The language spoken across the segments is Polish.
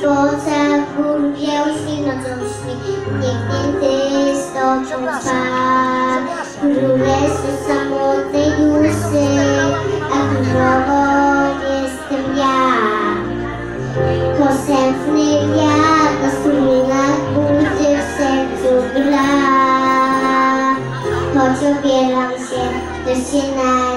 zboczach gór białych nocą śni, niechnięty stoczą twarz. Królestwo samotnej duszy, a królową jestem ja. Posępny wiatr na strumieniach burzy w sercu gra. Choć obieram się, to się naj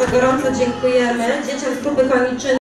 bardzo gorąco dziękujemy dzieciom z grupy koniczyny.